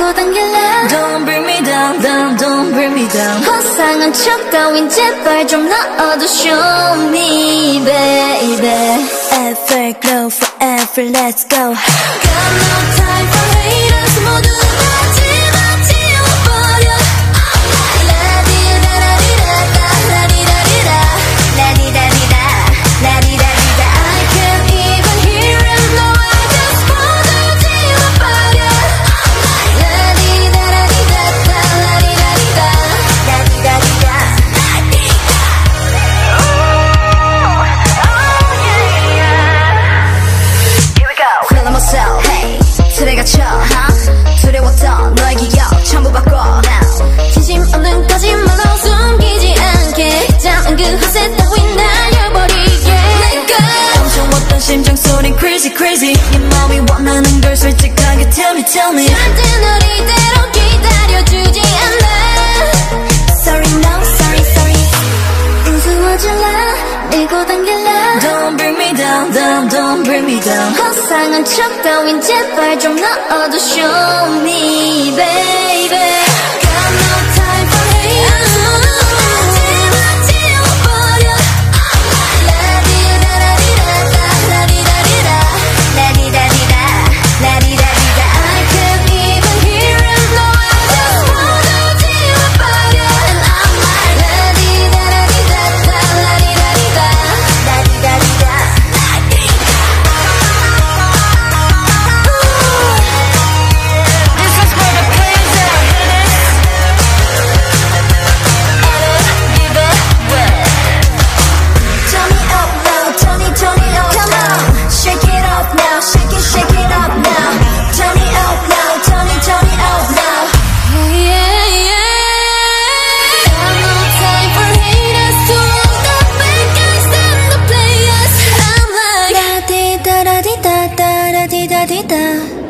Don't bring me down, down, don't bring me down. 화상한 척 따윈 제발 좀 넣어도 Show me, baby. Everglow forever, let's go. Got no time. crazy crazy 네 마음이 원하는 걸 솔직하게 tell me tell me 절대 널 이대로 기다려주지 않아 Sorry no sorry sorry 우스워질라 밀고 당길라 Don't bring me down down don't bring me down 허상한 척 따윈 제발 좀 넣어도 show me baby da.